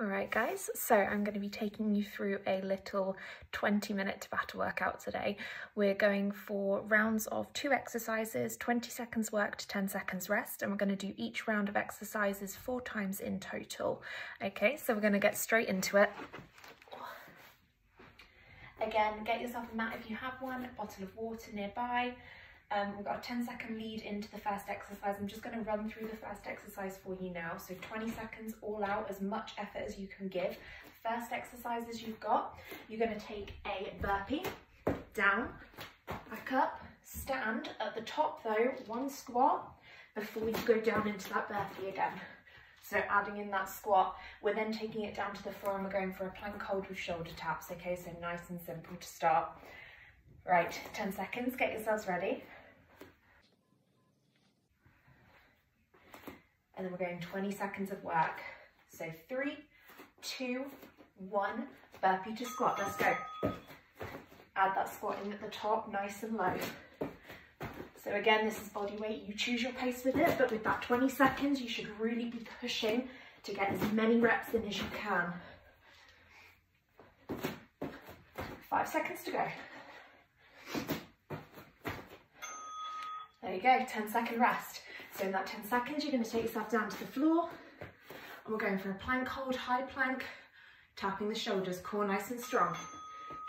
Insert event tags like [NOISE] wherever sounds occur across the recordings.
Alright guys, so I'm going to be taking you through a little 20 minute Tabata workout today. We're going for rounds of two exercises, 20 seconds work to 10 seconds rest, and we're going to do each round of exercises four times in total. Okay, so we're going to get straight into it. Again, get yourself a mat if you have one, a bottle of water nearby, um, we've got a 10 second lead into the first exercise. I'm just going to run through the first exercise for you now. So 20 seconds all out, as much effort as you can give. First exercises you've got, you're going to take a burpee, down, back up, stand. At the top though, one squat before you go down into that burpee again. So adding in that squat, we're then taking it down to the floor and we're going for a plank hold with shoulder taps. Okay, so nice and simple to start. Right, 10 seconds, get yourselves ready. And then we're going 20 seconds of work. So three, two, one, burpee to squat, let's go. Add that squat in at the top, nice and low. So again, this is body weight, you choose your pace with it, but with that 20 seconds, you should really be pushing to get as many reps in as you can. Five seconds to go. There you go, 10 second rest. So in that 10 seconds, you're going to take yourself down to the floor and we're going for a plank hold, high plank, tapping the shoulders, core nice and strong.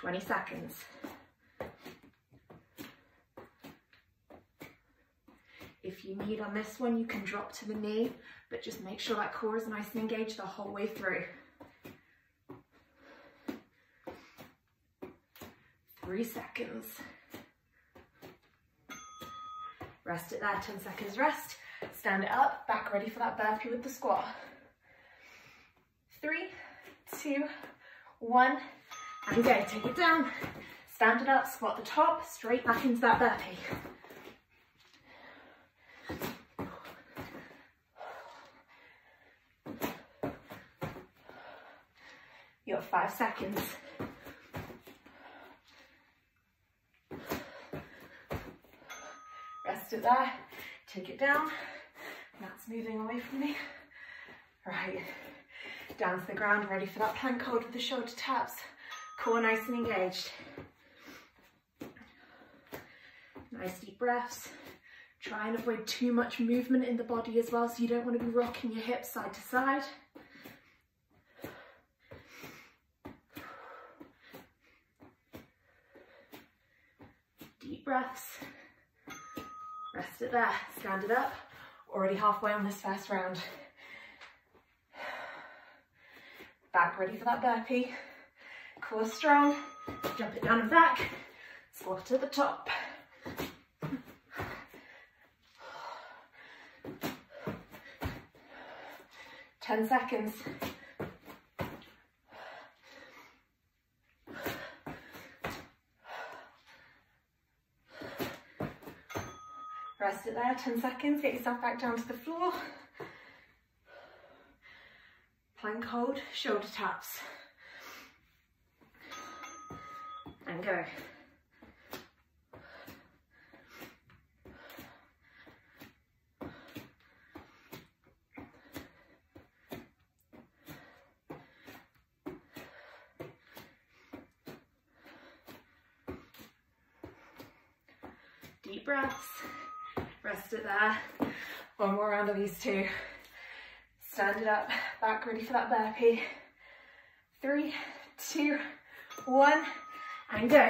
20 seconds. If you need on this one, you can drop to the knee, but just make sure that core is nice and engaged the whole way through. Three seconds. Rest it there, 10 seconds rest. Stand it up, back ready for that burpee with the squat. Three, two, one, and go. Take it down, stand it up, squat the top, straight back into that burpee. You got five seconds. It there, take it down, that's moving away from me. Right, down to the ground, ready for that plank hold with the shoulder taps, core nice and engaged. Nice deep breaths. Try and avoid too much movement in the body as well, so you don't want to be rocking your hips side to side. Deep breaths. Rest it there, stand it up. Already halfway on this first round. Back ready for that burpee. Core strong, jump it down and back, squat to the top. Ten seconds. Rest there, 10 seconds, get yourself back down to the floor. Plank hold, shoulder taps. And go. Deep breaths. Rest it there. One more round of these two. Stand it up, back ready for that burpee. Three, two, one, and go.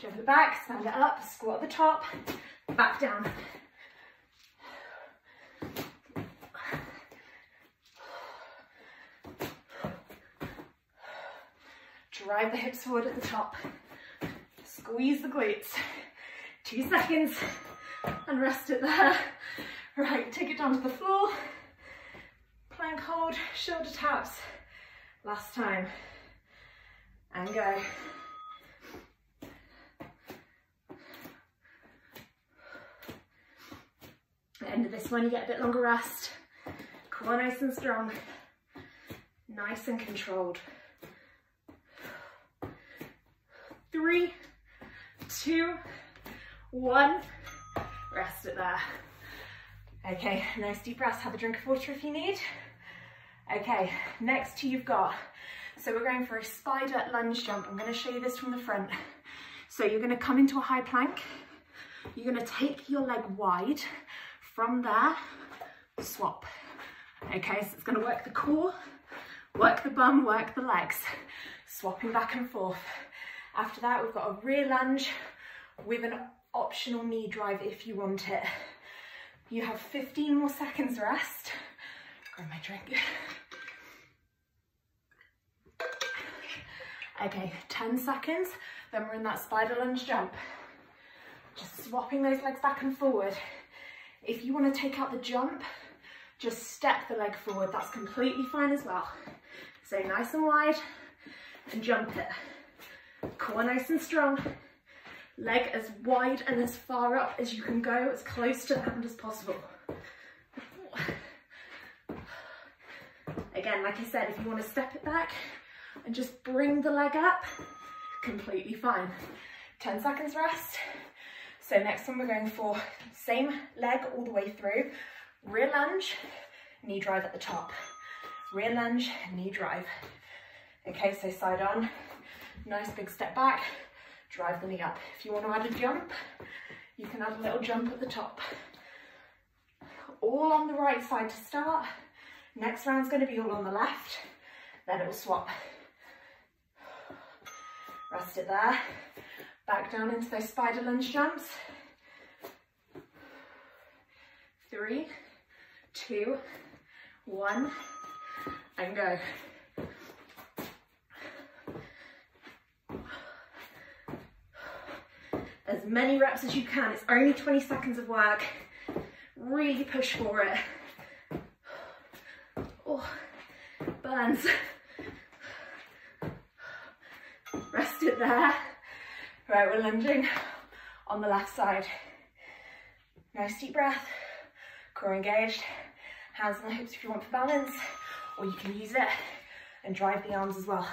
Jump it back, stand it up, squat at the top, back down. Drive the hips forward at the top. Squeeze the glutes. Two seconds and rest it there. [LAUGHS] Right, take it down to the floor. Plank hold, shoulder taps. Last time. And go. End of this one, you get a bit longer rest. Core nice and strong. Nice and controlled. Three, two, one. Rest it there. Okay, nice deep breath. Have a drink of water if you need. Okay, next you've got, so we're going for a spider lunge jump. I'm gonna show you this from the front. So you're gonna come into a high plank. You're gonna take your leg wide. From there, swap. Okay, so it's gonna work the core, work the bum, work the legs. Swapping back and forth. After that, we've got a rear lunge with an optional knee drive if you want it. You have 15 more seconds rest. Grab my drink. Okay, 10 seconds, then we're in that spider lunge jump. Just swapping those legs back and forward. If you want to take out the jump, just step the leg forward. That's completely fine as well. So nice and wide and jump it. Core nice and strong. Leg as wide and as far up as you can go, as close to the hand as possible. Again, like I said, if you want to step it back and just bring the leg up, completely fine. 10 seconds rest. So next one we're going for same leg all the way through, rear lunge, knee drive at the top. Rear lunge, knee drive. Okay, so side on, nice big step back, drive the knee up. If you want to add a jump, you can add a little jump at the top. All on the right side to start. Next round's going to be all on the left, then it will swap. Rest it there. Back down into those spider lunge jumps. Three, two, one, and go. As many reps as you can. It's only 20 seconds of work. Really push for it. Oh, burns. Rest it there. Right, we're lunging on the left side. Nice deep breath, core engaged, hands on the hips if you want for balance, or you can use it and drive the arms as well.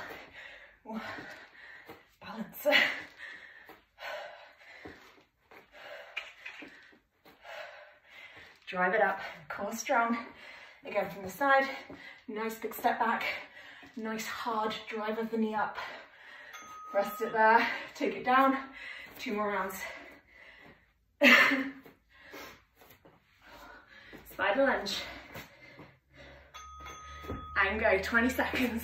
Balance. [LAUGHS] Drive it up, core strong. Again from the side, nice big step back, nice hard drive of the knee up. Rest it there, take it down, two more rounds. [LAUGHS] Spider lunge. And go, 20 seconds.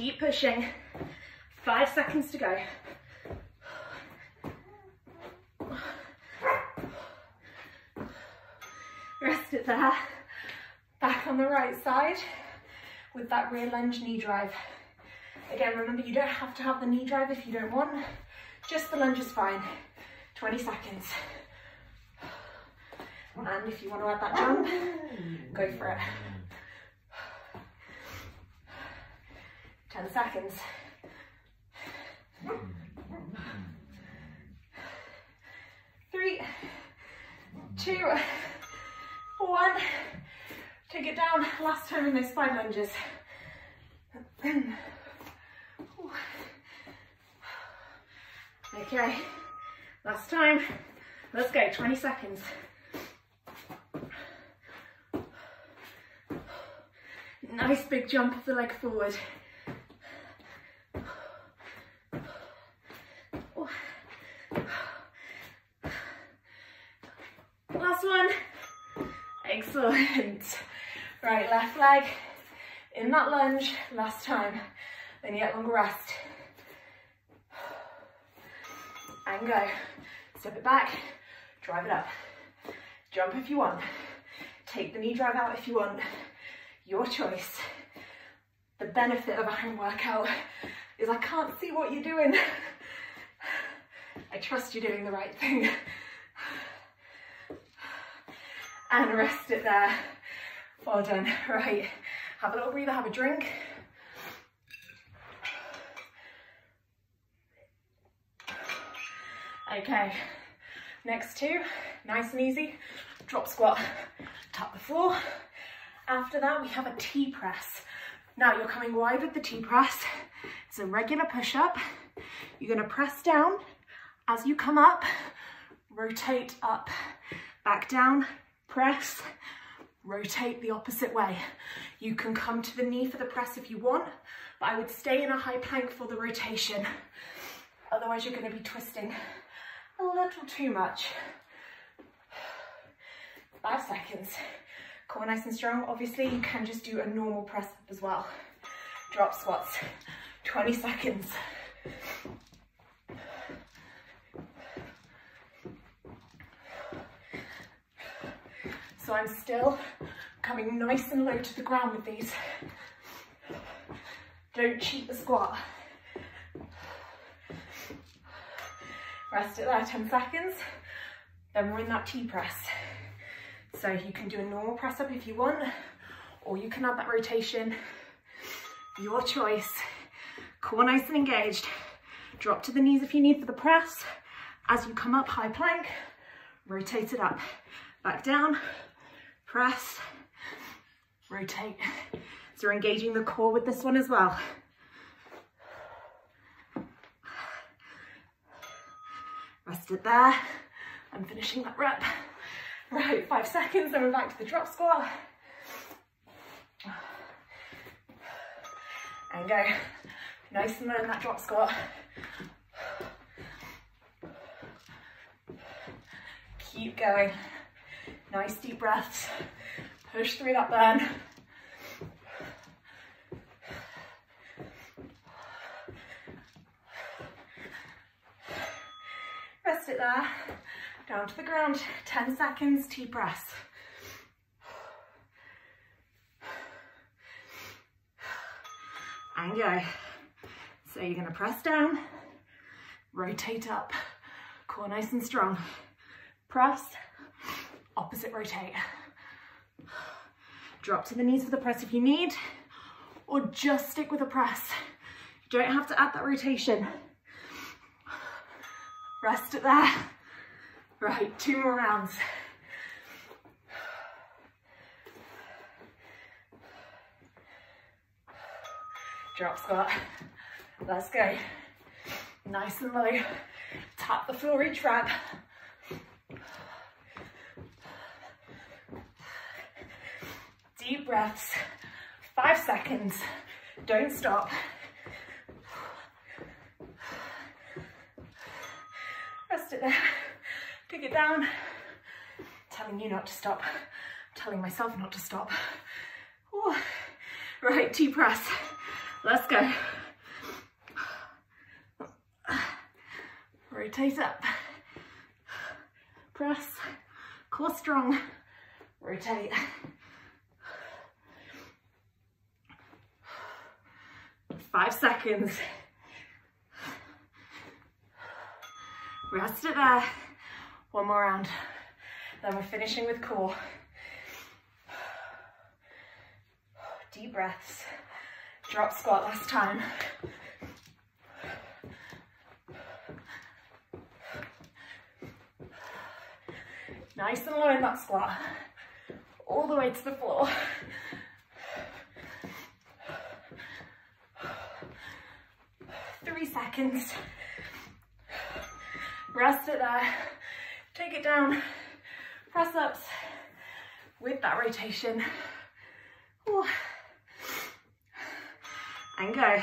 Keep pushing. Five seconds to go. Rest it there. Back on the right side with that rear lunge knee drive. Again, remember you don't have to have the knee drive if you don't want. Just the lunge is fine. 20 seconds. And if you want to add that jump, go for it. 10 seconds. Three, two, one. Take it down. Last time in those spider lunges. Okay, last time. Let's go, 20 seconds. Nice big jump of the leg forward. Last one. Excellent. Right, left leg in that lunge last time. Then you get longer rest. And go. Step it back, drive it up. Jump if you want. Take the knee drive out if you want. Your choice. The benefit of a home workout is I can't see what you're doing. I trust you're doing the right thing. And rest it there. Well done. Right, have a little breather, have a drink. Okay, next two, nice and easy. Drop squat, tap the floor. After that, we have a T press. Now you're coming wide with the T press. It's a regular push-up. You're gonna press down As you come up, rotate up, back down, press, rotate the opposite way. You can come to the knee for the press if you want, but I would stay in a high plank for the rotation. Otherwise you're gonna be twisting a little too much. Five seconds. Core nice and strong. Obviously you can just do a normal press up as well. Drop squats, 20 seconds. So I'm still coming nice and low to the ground with these. Don't cheat the squat. Rest it there, 10 seconds. Then we're in that T-press. So you can do a normal press up if you want, or you can add that rotation, your choice. Core nice and engaged. Drop to the knees if you need for the press. As you come up, high plank, rotate it up. Back down, press, rotate. So we're engaging the core with this one as well. Rest it there. I'm finishing that rep. Right, five seconds, then we're back to the drop squat. And go. Nice and low in that drop squat. Keep going. Nice deep breaths. Push through that burn. Rest it there. Down to the ground. 10 seconds, T-press. And go. So you're gonna press down, rotate up, core nice and strong. Press, opposite rotate. [SIGHS] Drop to the knees for the press if you need, or just stick with a press. You don't have to add that rotation. Rest it there. Right, two more rounds. Drop squat. Let's go. Nice and low. Tap the floor each rep. Deep breaths. Five seconds. Don't stop. Rest it there. Take it down. telling you not to stop. telling myself not to stop. Ooh. Right, T-press. Let's go. Rotate up. Press. Core strong. Rotate. Five seconds. Rest it there. One more round. Then we're finishing with core. Deep breaths. Drop squat last time. Nice and low in that squat. All the way to the floor. Three seconds. Rest it there. Take it down. Press ups with that rotation. Ooh and go.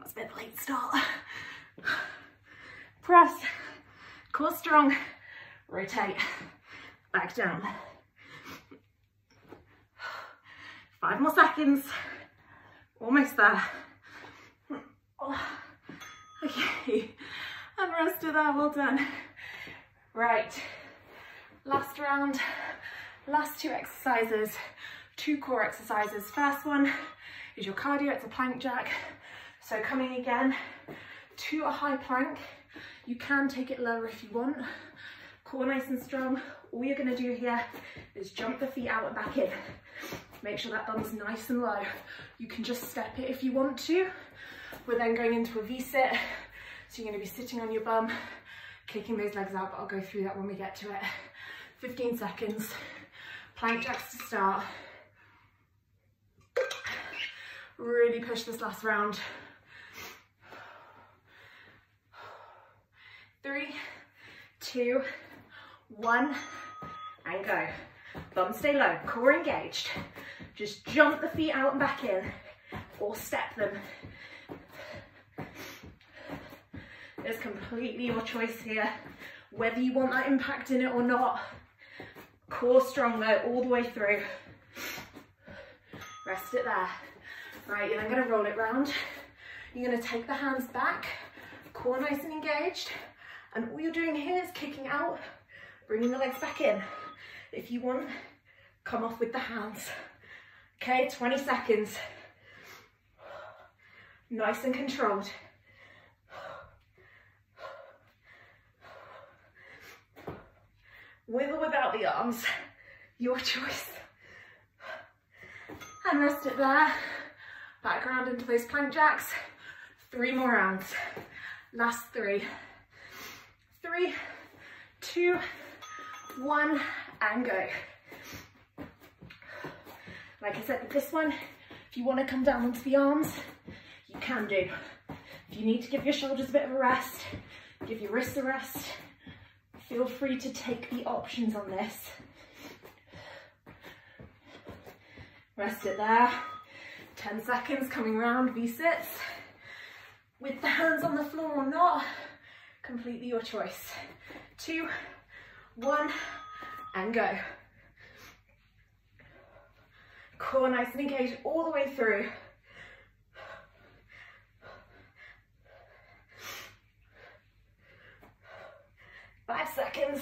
That's a bit of a late start. Press, core strong, rotate, back down. Five more seconds, almost [SIGHS] there. Okay, and rest of that, well done. Right, last round, last two exercises two core exercises. First one is your cardio, it's a plank jack. So coming again to a high plank, you can take it lower if you want. Core nice and strong. All you're gonna do here is jump the feet out and back in. Make sure that bum's nice and low. You can just step it if you want to. We're then going into a V-sit. So you're gonna be sitting on your bum, kicking those legs out, but I'll go through that when we get to it. 15 seconds. Plank jacks to start. Really push this last round. Three, two, one, and go. Bum stay low, core engaged. Just jump the feet out and back in, or step them. It's completely your choice here, whether you want that impact in it or not. Core strong though, all the way through. Rest it there. Right, you're then gonna roll it round. You're gonna take the hands back, core nice and engaged, and all you're doing here is kicking out, bringing the legs back in. If you want, come off with the hands. Okay, 20 seconds. Nice and controlled. With or without the arms, your choice. And rest it there. Back around into those plank jacks. Three more rounds. Last three. Three, two, one, and go. Like I said with this one, if you want to come down onto the arms, you can do. If you need to give your shoulders a bit of a rest, give your wrists a rest, feel free to take the options on this. Rest it there. 10 seconds coming round, V-sits. With the hands on the floor or not, completely your choice. Two, one, and go. Core nice and engaged all the way through. Five seconds.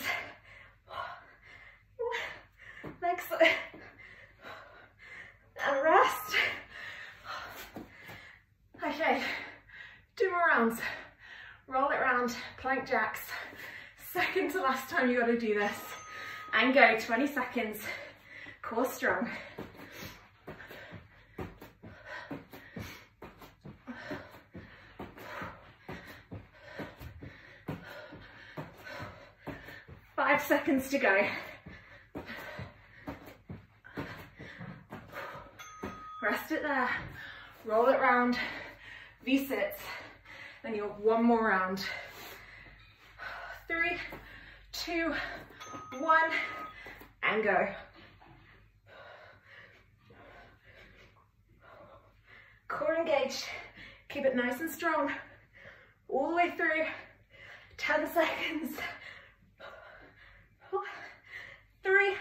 Legs and rest. Okay, two more rounds. Roll it round, plank jacks. Second to last time you gotta do this. And go, 20 seconds. Core strong. Five seconds to go. Rest it there. Roll it round. V-sits. Then you have one more round. Three, two, one, and go. Core engaged. Keep it nice and strong. All the way through. 10 seconds. Three,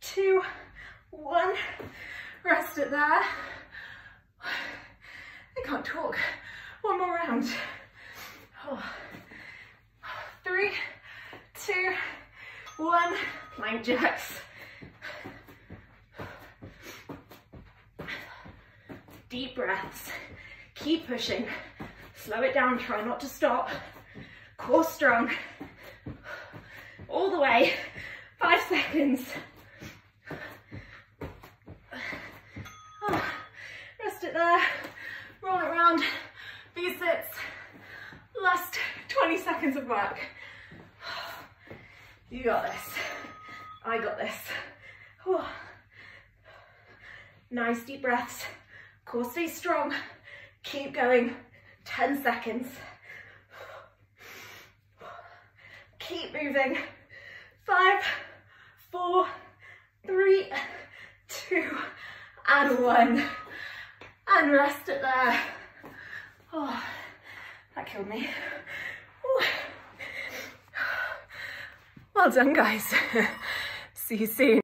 two, one. Rest it there. I can't talk. One more round. Three, two, one. Plank jacks. Deep breaths. Keep pushing. Slow it down. Try not to stop. Core strong. All the way. Five seconds. Ah, rest it there, roll it around, V-sits, last 20 seconds of work. You got this, I got this. Nice deep breaths, core stay strong, keep going, 10 seconds. Keep moving, five, four, three, two, and one and rest it there. Oh, that killed me. Ooh. Well done, guys. [LAUGHS] See you soon.